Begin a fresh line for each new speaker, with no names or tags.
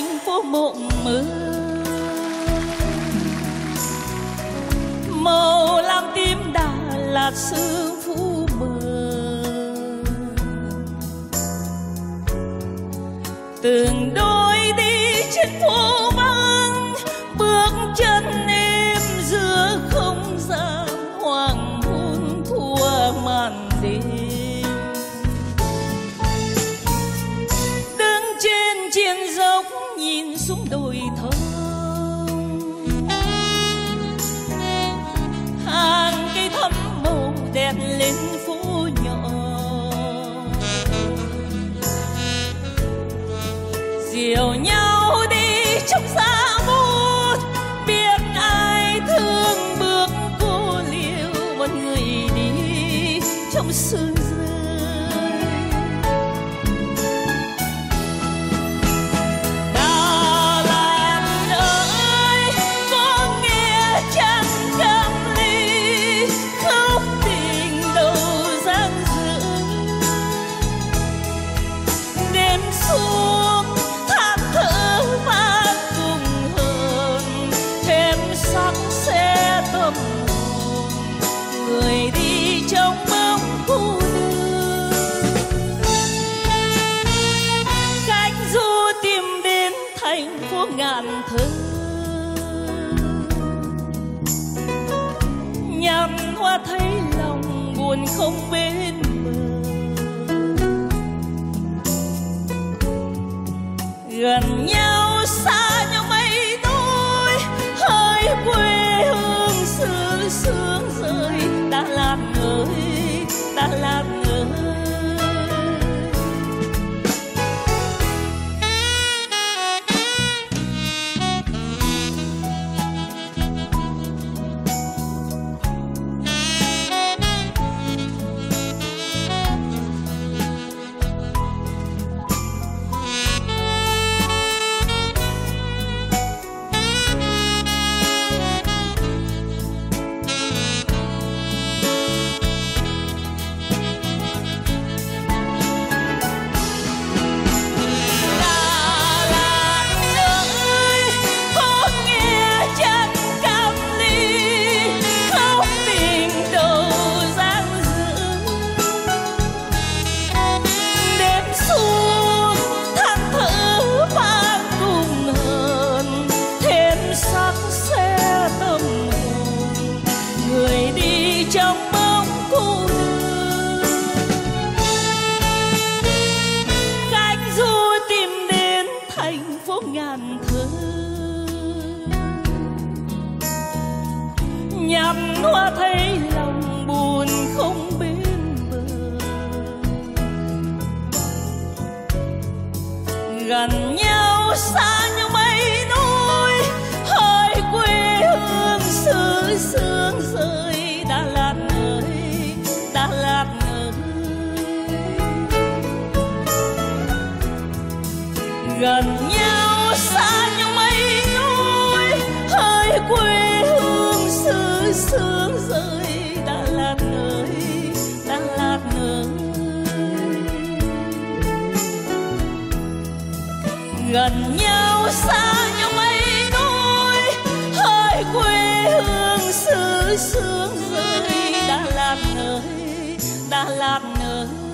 thành phố mộng mơ màu lam tím đà lạt sương phủ bờ từng đôi đi trên phố xuống đồi thơ. buồn không bên bờ. Gần nhau nhạt hoa thấy lòng buồn không bên bờ. Gần nhau xa như mây núi, hơi quê hương xứ sương rơi. Đã lạt ơi đã lạt ơi. Gần gần nhau xa nhau mấy nỗi hơi quê hương xứ xương người đã làm nơi, đã làm nơi.